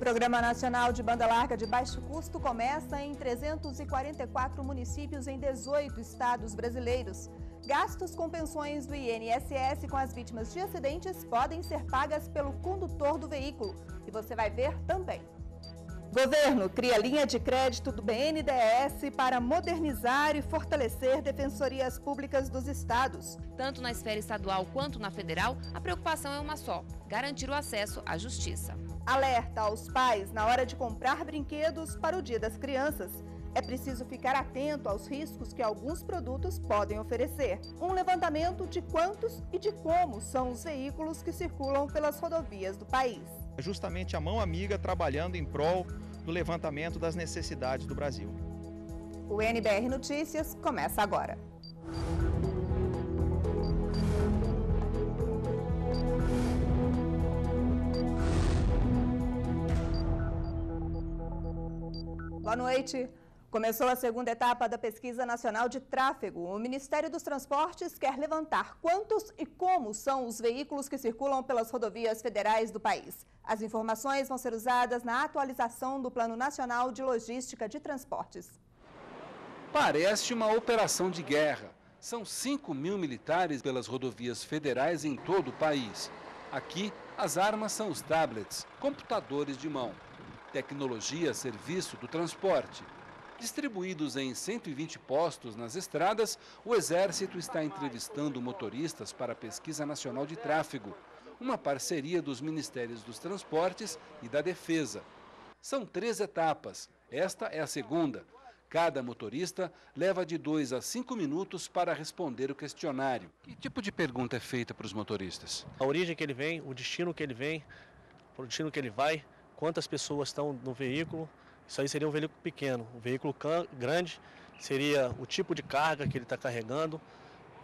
Programa Nacional de Banda Larga de Baixo Custo começa em 344 municípios em 18 estados brasileiros. Gastos com pensões do INSS com as vítimas de acidentes podem ser pagas pelo condutor do veículo. E você vai ver também. Governo cria linha de crédito do BNDES para modernizar e fortalecer defensorias públicas dos estados. Tanto na esfera estadual quanto na federal, a preocupação é uma só: garantir o acesso à justiça. Alerta aos pais na hora de comprar brinquedos para o Dia das Crianças. É preciso ficar atento aos riscos que alguns produtos podem oferecer. Um levantamento de quantos e de como são os veículos que circulam pelas rodovias do país. É justamente a mão amiga trabalhando em prol do levantamento das necessidades do Brasil. O NBR Notícias começa agora. Boa noite. Começou a segunda etapa da Pesquisa Nacional de Tráfego. O Ministério dos Transportes quer levantar quantos e como são os veículos que circulam pelas rodovias federais do país. As informações vão ser usadas na atualização do Plano Nacional de Logística de Transportes. Parece uma operação de guerra. São 5 mil militares pelas rodovias federais em todo o país. Aqui, as armas são os tablets, computadores de mão. Tecnologia serviço do transporte. Distribuídos em 120 postos nas estradas, o Exército está entrevistando motoristas para a Pesquisa Nacional de Tráfego, uma parceria dos Ministérios dos Transportes e da Defesa. São três etapas. Esta é a segunda. Cada motorista leva de dois a cinco minutos para responder o questionário. Que tipo de pergunta é feita para os motoristas? A origem que ele vem, o destino que ele vem, o destino que ele vai, quantas pessoas estão no veículo, isso aí seria um veículo pequeno. Um veículo grande seria o tipo de carga que ele está carregando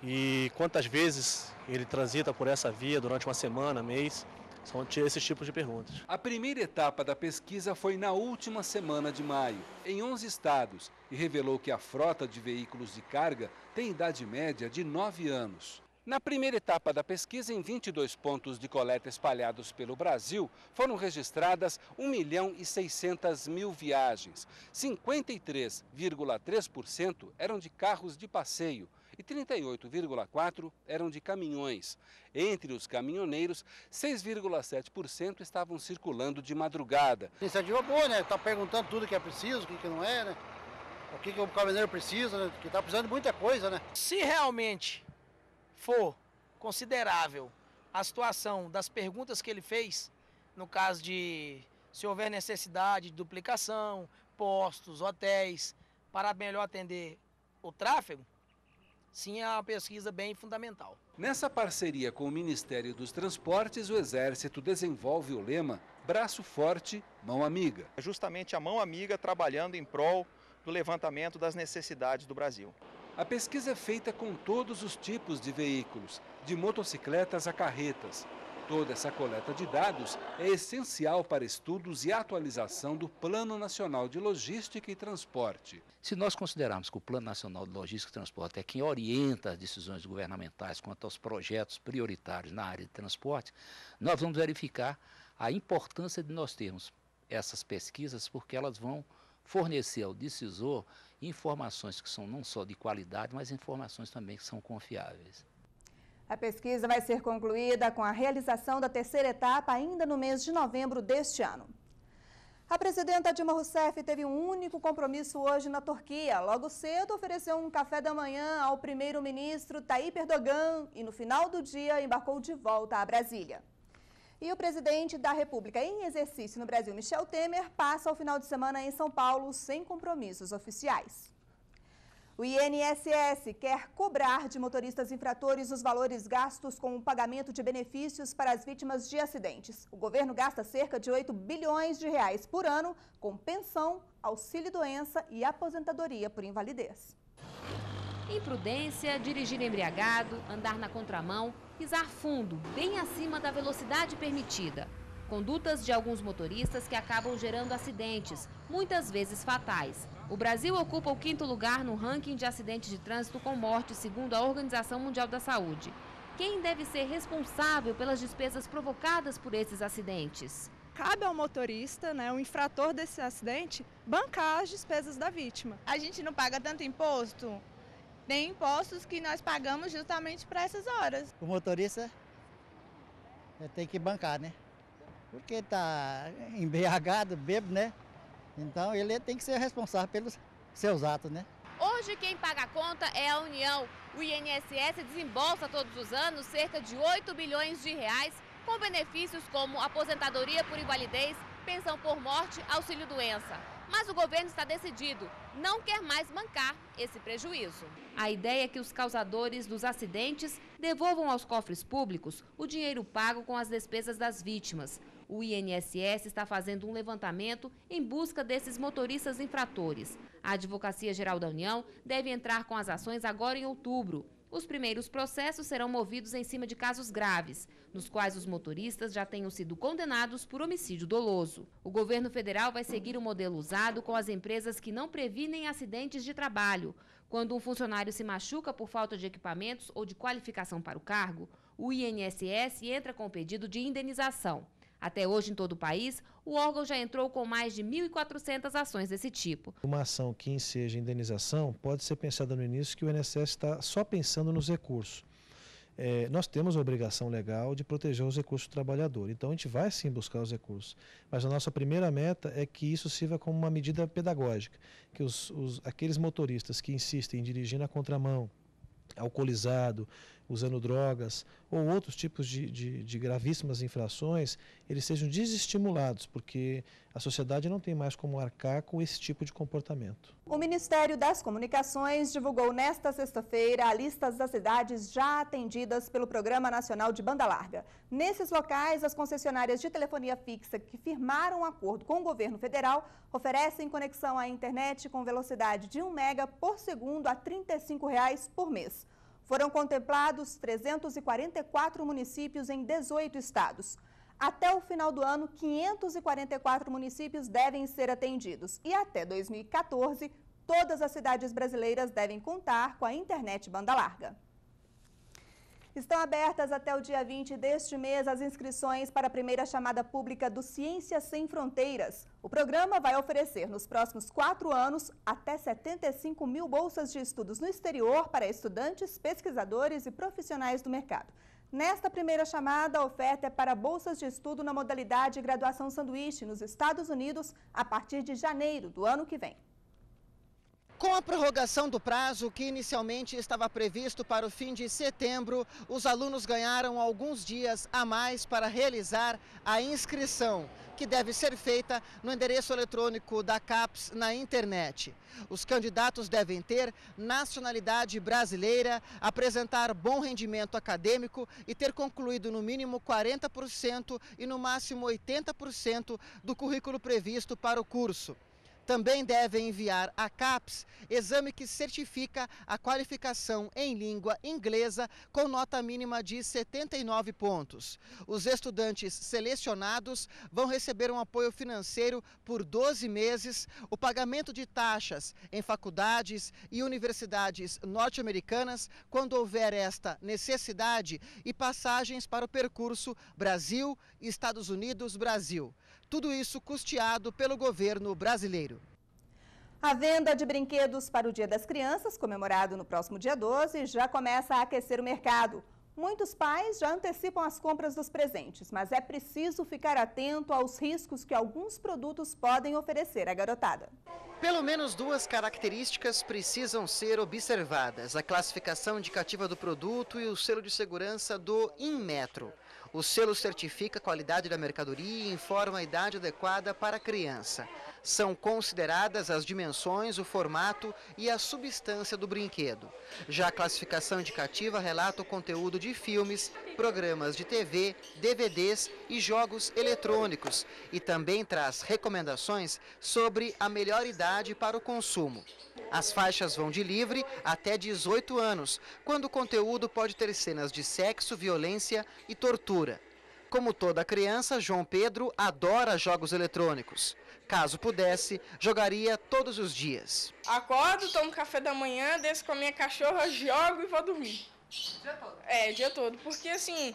e quantas vezes ele transita por essa via durante uma semana, mês. São esses tipos de perguntas. A primeira etapa da pesquisa foi na última semana de maio, em 11 estados, e revelou que a frota de veículos de carga tem idade média de 9 anos. Na primeira etapa da pesquisa, em 22 pontos de coleta espalhados pelo Brasil, foram registradas 1 milhão e 600 mil viagens. 53,3% eram de carros de passeio e 38,4% eram de caminhões. Entre os caminhoneiros, 6,7% estavam circulando de madrugada. Iniciativa boa, né? Está perguntando tudo que é preciso, o que, que não é, né? O que, que o caminhoneiro precisa, né? Que está precisando de muita coisa, né? Se realmente for considerável a situação das perguntas que ele fez, no caso de se houver necessidade de duplicação, postos, hotéis, para melhor atender o tráfego, sim é uma pesquisa bem fundamental. Nessa parceria com o Ministério dos Transportes, o Exército desenvolve o lema Braço Forte, Mão Amiga. É justamente a mão amiga trabalhando em prol do levantamento das necessidades do Brasil. A pesquisa é feita com todos os tipos de veículos, de motocicletas a carretas. Toda essa coleta de dados é essencial para estudos e atualização do Plano Nacional de Logística e Transporte. Se nós considerarmos que o Plano Nacional de Logística e Transporte é quem orienta as decisões governamentais quanto aos projetos prioritários na área de transporte, nós vamos verificar a importância de nós termos essas pesquisas, porque elas vão fornecer ao decisor informações que são não só de qualidade, mas informações também que são confiáveis. A pesquisa vai ser concluída com a realização da terceira etapa ainda no mês de novembro deste ano. A presidenta Dilma Rousseff teve um único compromisso hoje na Turquia. Logo cedo, ofereceu um café da manhã ao primeiro-ministro Tayyip Erdogan e, no final do dia, embarcou de volta a Brasília. E o presidente da República em exercício no Brasil, Michel Temer, passa o final de semana em São Paulo sem compromissos oficiais. O INSS quer cobrar de motoristas infratores os valores gastos com o pagamento de benefícios para as vítimas de acidentes. O governo gasta cerca de 8 bilhões de reais por ano com pensão, auxílio-doença e aposentadoria por invalidez. Imprudência, dirigir embriagado, andar na contramão, pisar fundo, bem acima da velocidade permitida. Condutas de alguns motoristas que acabam gerando acidentes, muitas vezes fatais. O Brasil ocupa o quinto lugar no ranking de acidentes de trânsito com morte, segundo a Organização Mundial da Saúde. Quem deve ser responsável pelas despesas provocadas por esses acidentes? cabe ao motorista, né, o infrator desse acidente, bancar as despesas da vítima. A gente não paga tanto imposto, tem impostos que nós pagamos justamente para essas horas. O motorista tem que bancar, né? Porque está embriagado, bebo, né? Então ele tem que ser responsável pelos seus atos, né? Hoje quem paga a conta é a União. O INSS desembolsa todos os anos cerca de 8 bilhões de reais com benefícios como aposentadoria por invalidez, pensão por morte, auxílio doença. Mas o governo está decidido, não quer mais mancar esse prejuízo. A ideia é que os causadores dos acidentes devolvam aos cofres públicos o dinheiro pago com as despesas das vítimas. O INSS está fazendo um levantamento em busca desses motoristas infratores. A Advocacia Geral da União deve entrar com as ações agora em outubro. Os primeiros processos serão movidos em cima de casos graves, nos quais os motoristas já tenham sido condenados por homicídio doloso. O governo federal vai seguir o modelo usado com as empresas que não previnem acidentes de trabalho. Quando um funcionário se machuca por falta de equipamentos ou de qualificação para o cargo, o INSS entra com o pedido de indenização. Até hoje, em todo o país, o órgão já entrou com mais de 1.400 ações desse tipo. Uma ação que enseja indenização pode ser pensada no início que o INSS está só pensando nos recursos. É, nós temos a obrigação legal de proteger os recursos do trabalhador. Então a gente vai sim buscar os recursos. Mas a nossa primeira meta é que isso sirva como uma medida pedagógica, que os, os aqueles motoristas que insistem em dirigir na contramão, alcoolizado, usando drogas ou outros tipos de, de, de, gravíssimas infrações, eles sejam desestimulados, porque a sociedade não tem mais como arcar com esse tipo de comportamento. O Ministério das Comunicações divulgou nesta sexta-feira a lista das cidades já atendidas pelo Programa Nacional de Banda Larga. Nesses locais, as concessionárias de telefonia fixa que firmaram um acordo com o governo federal oferecem conexão à internet com velocidade de 1 mega por segundo a 35 reais por mês. Foram contemplados 344 municípios em 18 estados. Até o final do ano, 544 municípios devem ser atendidos. E até 2014, todas as cidades brasileiras devem contar com a internet banda larga. Estão abertas até o dia 20 deste mês as inscrições para a primeira chamada pública do Ciências Sem Fronteiras. O programa vai oferecer nos próximos quatro anos até 75 mil bolsas de estudos no exterior para estudantes, pesquisadores e profissionais do mercado. Nesta primeira chamada, a oferta é para bolsas de estudo na modalidade graduação sanduíche nos Estados Unidos a partir de janeiro do ano que vem. Com a prorrogação do prazo, que inicialmente estava previsto para o fim de setembro, os alunos ganharam alguns dias a mais para realizar a inscrição, que deve ser feita no endereço eletrônico da CAPES na internet. Os candidatos devem ter nacionalidade brasileira, apresentar bom rendimento acadêmico e ter concluído no mínimo 40% e no máximo 80% do currículo previsto para o curso também devem enviar a CAPES exame que certifica a qualificação em língua inglesa com nota mínima de 79 pontos. Os estudantes selecionados vão receber um apoio financeiro por 12 meses, o pagamento de taxas em faculdades e universidades norte-americanas quando houver esta necessidade e passagens para o percurso Brasil, Estados Unidos, Brasil. Tudo isso custeado pelo governo brasileiro. A venda de brinquedos para o Dia das Crianças, comemorado no próximo dia 12, já começa a aquecer o mercado. Muitos pais já antecipam as compras dos presentes, mas é preciso ficar atento aos riscos que alguns produtos podem oferecer à garotada. Pelo menos duas características precisam ser observadas: a classificação indicativa do produto e o selo de segurança do Inmetro. O selo certifica a qualidade da mercadoria e informa a idade adequada para a criança. São consideradas as dimensões, o formato e a substância do brinquedo. Já a classificação indicativa relata o conteúdo de filmes, programas de TV, DVDs e jogos eletrônicos e também traz recomendações sobre a melhor idade para o consumo. As faixas vão de livre até 18 anos, quando o conteúdo pode ter cenas de sexo, violência e tortura. Como toda criança, João Pedro adora jogos eletrônicos. Caso pudesse, jogaria todos os dias. Acordo, tomo café da manhã, desço com a minha cachorra, jogo e vou dormir. O dia todo? É, o dia todo. Porque assim,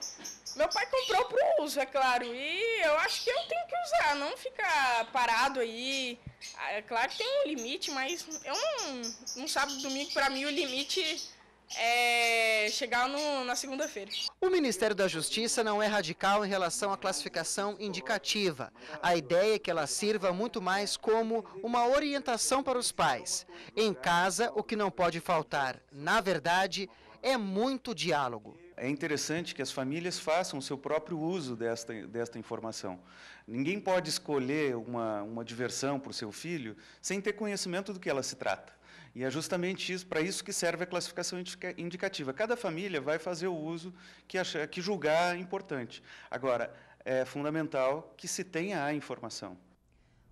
meu pai comprou pro uso, é claro. E eu acho que eu tenho que usar, não ficar parado aí. Ah, é claro que tem um limite, mas eu não. Um sábado domingo, para mim, o limite é chegar no, na segunda-feira. O Ministério da Justiça não é radical em relação à classificação indicativa. A ideia é que ela sirva muito mais como uma orientação para os pais. Em casa, o que não pode faltar, na verdade, é muito diálogo. É interessante que as famílias façam o seu próprio uso desta, desta informação. Ninguém pode escolher uma, uma diversão para o seu filho sem ter conhecimento do que ela se trata. E é justamente isso, para isso que serve a classificação indicativa. Cada família vai fazer o uso que, achar, que julgar importante. Agora, é fundamental que se tenha a informação.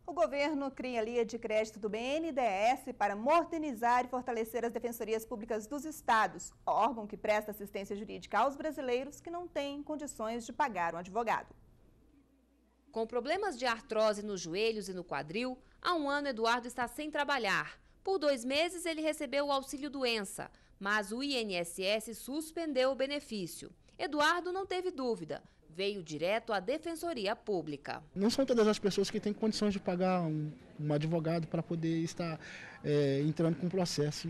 O governo cria a linha de crédito do BNDES para modernizar e fortalecer as defensorias públicas dos estados, órgão que presta assistência jurídica aos brasileiros que não têm condições de pagar um advogado. Com problemas de artrose nos joelhos e no quadril, há um ano Eduardo está sem trabalhar. Por dois meses, ele recebeu o auxílio-doença, mas o INSS suspendeu o benefício. Eduardo não teve dúvida, veio direto à Defensoria Pública. Não são todas as pessoas que têm condições de pagar um, um advogado para poder estar é, entrando com processo,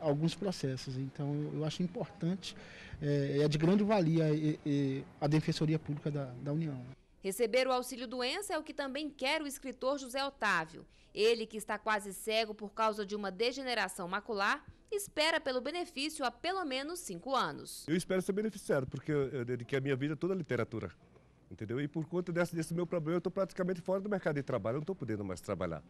alguns processos. Então, eu acho importante, é, é de grande valia a Defensoria Pública da, da União. Receber o auxílio-doença é o que também quer o escritor José Otávio. Ele, que está quase cego por causa de uma degeneração macular, espera pelo benefício há pelo menos cinco anos. Eu espero ser beneficiado, porque eu dediquei a minha vida toda à literatura. Entendeu? E por conta desse, desse meu problema, eu estou praticamente fora do mercado de trabalho, eu não estou podendo mais trabalhar.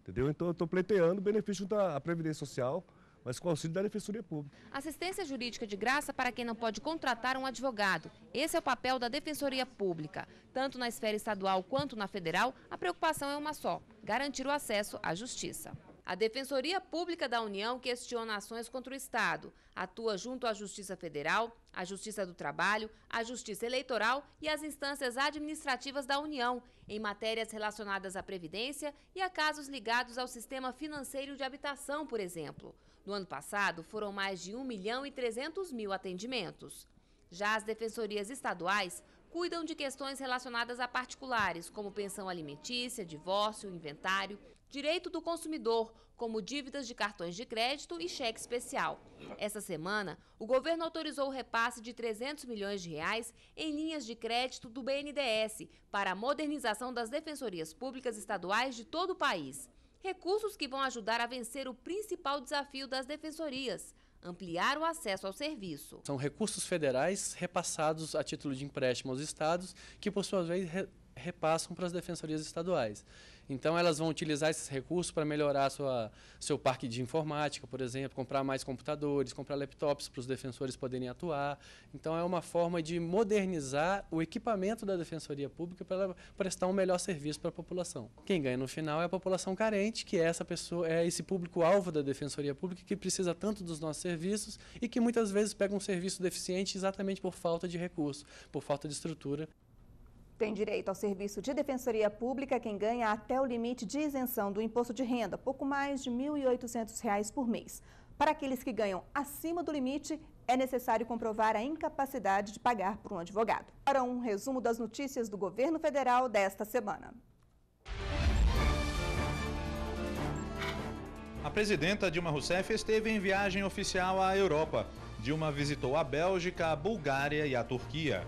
Entendeu? Então eu estou pleiteando o benefício da Previdência Social mas com auxílio da Defensoria Pública. Assistência jurídica de graça para quem não pode contratar um advogado. Esse é o papel da Defensoria Pública. Tanto na esfera estadual quanto na federal, a preocupação é uma só: garantir o acesso à justiça. A Defensoria Pública da União questiona ações contra o Estado. Atua junto à Justiça Federal, à Justiça do Trabalho, à Justiça Eleitoral e às instâncias administrativas da União, em matérias relacionadas à Previdência e a casos ligados ao sistema financeiro de habitação, por exemplo. No ano passado, foram mais de 1 milhão e 300 mil atendimentos. Já as defensorias estaduais cuidam de questões relacionadas a particulares, como pensão alimentícia, divórcio, inventário, direito do consumidor, como dívidas de cartões de crédito e cheque especial. Essa semana, o governo autorizou o repasse de 300 milhões de reais em linhas de crédito do BNDES para a modernização das defensorias públicas estaduais de todo o país. Recursos que vão ajudar a vencer o principal desafio das defensorias, ampliar o acesso ao serviço. São recursos federais repassados a título de empréstimo aos estados, que por sua vez repassam para as defensorias estaduais. Então, elas vão utilizar esses recursos para melhorar sua, seu parque de informática, por exemplo, comprar mais computadores, comprar laptops para os defensores poderem atuar. Então, é uma forma de modernizar o equipamento da Defensoria Pública para prestar um melhor serviço para a população. Quem ganha no final é a população carente, que é essa pessoa, é esse público-alvo da Defensoria Pública que precisa tanto dos nossos serviços e que muitas vezes pega um serviço deficiente exatamente por falta de recurso, por falta de estrutura. Tem direito ao serviço de defensoria pública quem ganha até o limite de isenção do imposto de renda, pouco mais de R$ 1.800 por mês. Para aqueles que ganham acima do limite, é necessário comprovar a incapacidade de pagar por um advogado. Para um resumo das notícias do governo federal desta semana. A presidenta Dilma Rousseff esteve em viagem oficial à Europa. Dilma visitou a Bélgica, a Bulgária e a Turquia.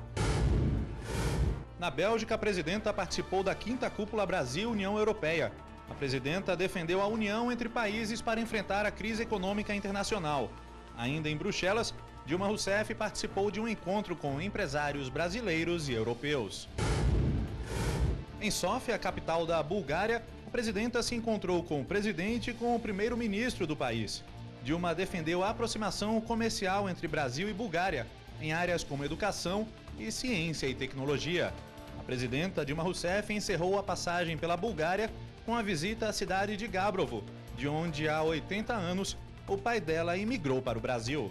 Na Bélgica, a presidenta participou da quinta cúpula Brasil-União Europeia. A presidenta defendeu a união entre países para enfrentar a crise econômica internacional. Ainda em Bruxelas, Dilma Rousseff participou de um encontro com empresários brasileiros e europeus. Em Sófia, capital da Bulgária, a presidenta se encontrou com o presidente e com o primeiro-ministro do país. Dilma defendeu a aproximação comercial entre Brasil e Bulgária, em áreas como educação e ciência e tecnologia. A presidenta Dilma Rousseff encerrou a passagem pela Bulgária com a visita à cidade de Gabrovo, de onde há 80 anos o pai dela imigrou para o Brasil.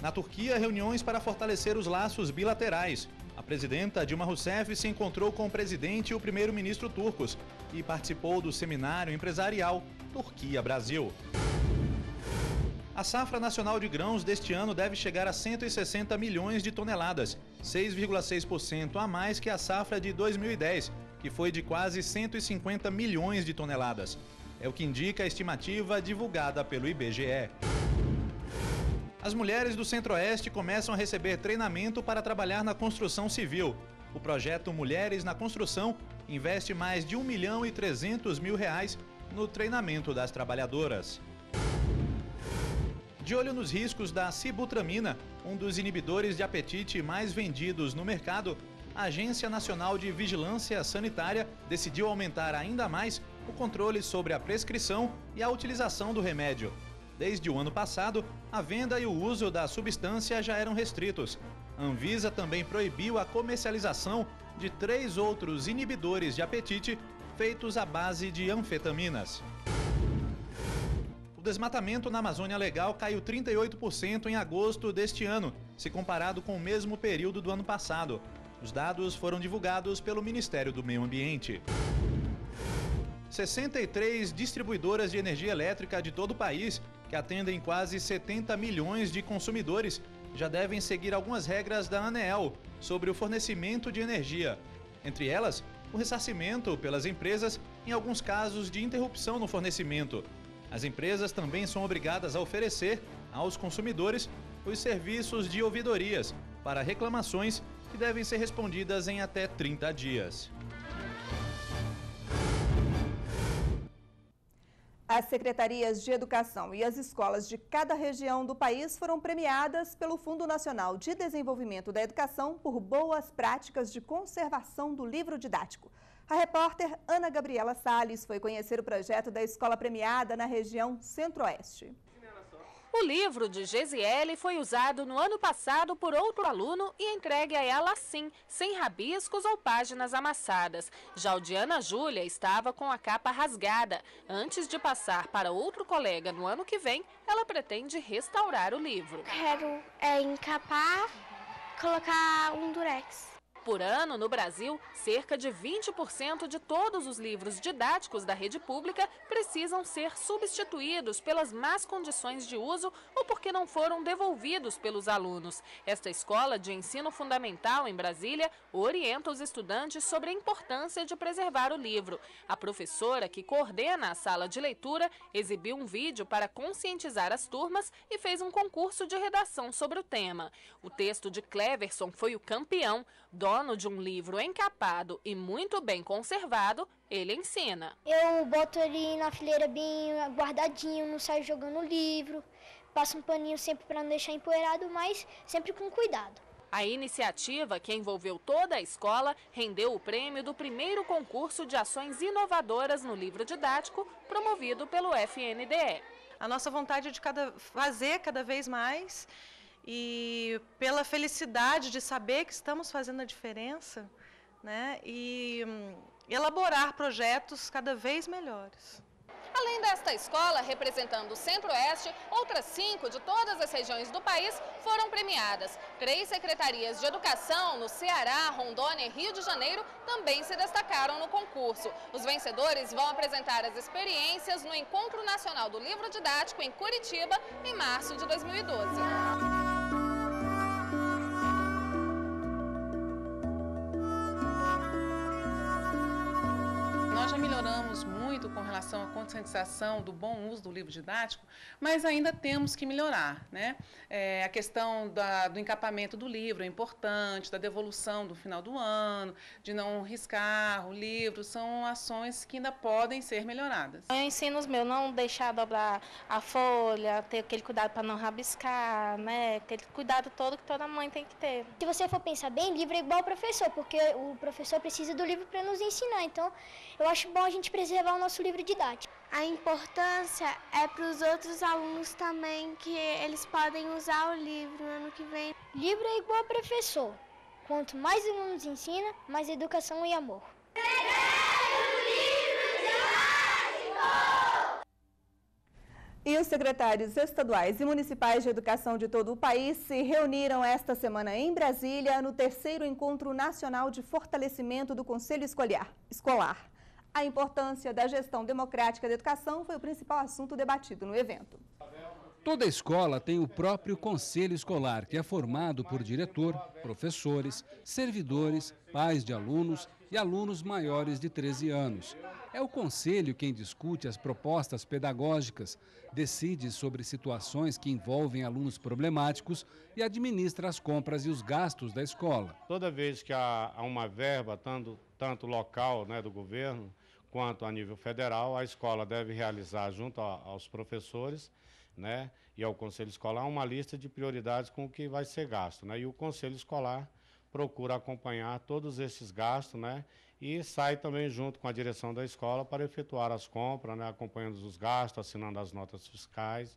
Na Turquia, reuniões para fortalecer os laços bilaterais. A presidenta Dilma Rousseff se encontrou com o presidente e o primeiro-ministro turcos e participou do seminário empresarial Turquia-Brasil. A safra nacional de grãos deste ano deve chegar a 160 milhões de toneladas, 6,6% a mais que a safra de 2010, que foi de quase 150 milhões de toneladas. É o que indica a estimativa divulgada pelo IBGE. As mulheres do Centro-Oeste começam a receber treinamento para trabalhar na construção civil. O projeto Mulheres na Construção investe mais de 1 milhão e 300 mil reais no treinamento das trabalhadoras. De olho nos riscos da sibutramina, um dos inibidores de apetite mais vendidos no mercado, a Agência Nacional de Vigilância Sanitária decidiu aumentar ainda mais o controle sobre a prescrição e a utilização do remédio. Desde o ano passado, a venda e o uso da substância já eram restritos. A Anvisa também proibiu a comercialização de três outros inibidores de apetite feitos à base de anfetaminas desmatamento na Amazônia Legal caiu 38% em agosto deste ano, se comparado com o mesmo período do ano passado. Os dados foram divulgados pelo Ministério do Meio Ambiente. 63 distribuidoras de energia elétrica de todo o país, que atendem quase 70 milhões de consumidores, já devem seguir algumas regras da ANEEL sobre o fornecimento de energia. Entre elas, o ressarcimento pelas empresas em alguns casos de interrupção no fornecimento, as empresas também são obrigadas a oferecer aos consumidores os serviços de ouvidorias para reclamações que devem ser respondidas em até 30 dias. As secretarias de educação e as escolas de cada região do país foram premiadas pelo Fundo Nacional de Desenvolvimento da Educação por boas práticas de conservação do livro didático. A repórter Ana Gabriela Sales foi conhecer o projeto da escola premiada na região Centro-Oeste. O livro de Gesiele foi usado no ano passado por outro aluno e entregue a ela assim, sem rabiscos ou páginas amassadas. Já o Diana Júlia estava com a capa rasgada. Antes de passar para outro colega no ano que vem, ela pretende restaurar o livro. Quero é, encapar, colocar um durex. Por ano, no Brasil, cerca de 20% de todos os livros didáticos da rede pública precisam ser substituídos pelas más condições de uso ou porque não foram devolvidos pelos alunos. Esta escola de ensino fundamental em Brasília orienta os estudantes sobre a importância de preservar o livro. A professora que coordena a sala de leitura exibiu um vídeo para conscientizar as turmas e fez um concurso de redação sobre o tema. O texto de Cleverson foi o campeão dono de um livro encapado e muito bem conservado, ele ensina. Eu boto ele na fileira bem guardadinho, não saio jogando o livro, passo um paninho sempre para não deixar empoeirado, mas sempre com cuidado. A iniciativa, que envolveu toda a escola, rendeu o prêmio do primeiro concurso de ações inovadoras no livro didático, promovido pelo FNDE. A nossa vontade é de cada, fazer cada vez mais e pela felicidade de saber que estamos fazendo a diferença né, e hum, elaborar projetos cada vez melhores. Além desta escola, representando o Centro-Oeste, outras cinco de todas as regiões do país foram premiadas. Três secretarias de educação no Ceará, Rondônia e Rio de Janeiro também se destacaram no concurso. Os vencedores vão apresentar as experiências no Encontro Nacional do Livro Didático em Curitiba, em março de 2012. Relação à conscientização do bom uso do livro didático, mas ainda temos que melhorar. Né? É, a questão da, do encapamento do livro é importante, da devolução do final do ano, de não riscar o livro, são ações que ainda podem ser melhoradas. Eu ensino os meus não deixar dobrar a folha, ter aquele cuidado para não rabiscar, né? aquele cuidado todo que toda mãe tem que ter. Se você for pensar bem, livro é igual ao professor, porque o professor precisa do livro para nos ensinar. Então, eu acho bom a gente preservar o nosso livro A importância é para os outros alunos também, que eles podem usar o livro no ano que vem. Livro é igual a professor. Quanto mais alunos ensina, mais educação e amor. E os secretários estaduais e municipais de educação de todo o país se reuniram esta semana em Brasília no terceiro encontro nacional de fortalecimento do Conselho Escolar. A importância da gestão democrática da educação foi o principal assunto debatido no evento. Toda escola tem o próprio conselho escolar, que é formado por diretor, professores, servidores, pais de alunos e alunos maiores de 13 anos. É o conselho quem discute as propostas pedagógicas, decide sobre situações que envolvem alunos problemáticos e administra as compras e os gastos da escola. Toda vez que há uma verba, tanto, tanto local né, do governo quanto a nível federal, a escola deve realizar, junto aos professores, né, e ao conselho escolar uma lista de prioridades com o que vai ser gasto, né? E o conselho escolar procura acompanhar todos esses gastos, né? E sai também junto com a direção da escola para efetuar as compras, né? acompanhando os gastos, assinando as notas fiscais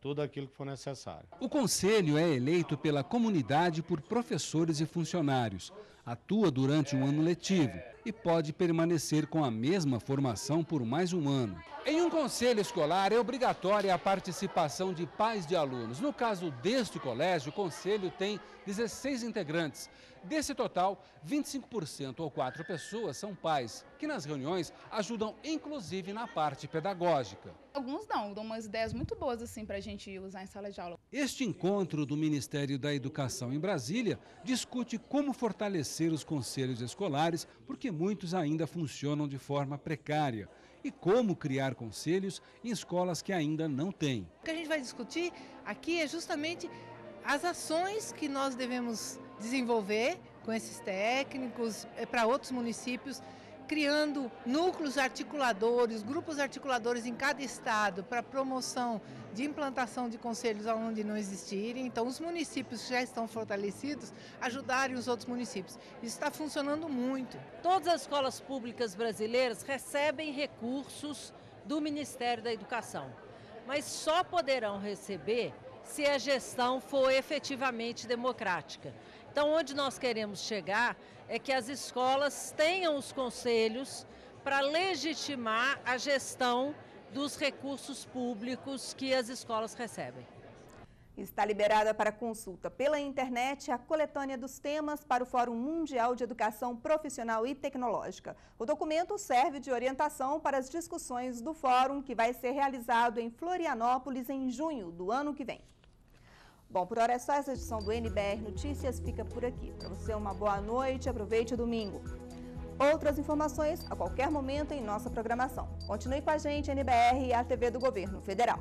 tudo aquilo que for necessário. O conselho é eleito pela comunidade por professores e funcionários. Atua durante um ano letivo e pode permanecer com a mesma formação por mais um ano. Em um conselho escolar é obrigatória a participação de pais de alunos. No caso deste colégio, o conselho tem 16 integrantes. Desse total, 25% ou 4 pessoas são pais, que nas reuniões ajudam inclusive na parte pedagógica. Alguns não, dão umas ideias muito boas assim para a gente usar em sala de aula. Este encontro do Ministério da Educação em Brasília discute como fortalecer os conselhos escolares, porque muitos ainda funcionam de forma precária e como criar conselhos em escolas que ainda não têm. O que a gente vai discutir aqui é justamente as ações que nós devemos desenvolver com esses técnicos eh, para outros municípios criando núcleos articuladores, grupos articuladores em cada estado para promoção de implantação de conselhos onde não existirem. Então, os municípios que já estão fortalecidos ajudarem os outros municípios. Isso está funcionando muito. Todas as escolas públicas brasileiras recebem recursos do Ministério da Educação, mas só poderão receber se a gestão for efetivamente democrática. Então, onde nós queremos chegar é que as escolas tenham os conselhos para legitimar a gestão dos recursos públicos que as escolas recebem. Está liberada para consulta pela internet a coletânea dos temas para o Fórum Mundial de Educação Profissional e Tecnológica. O documento serve de orientação para as discussões do fórum que vai ser realizado em Florianópolis em junho do ano que vem. Bom, por hora é só essa edição do NBR Notícias fica por aqui. Para você uma boa noite, aproveite o domingo. Outras informações a qualquer momento em nossa programação. Continue com a gente, NBR e a TV do Governo Federal.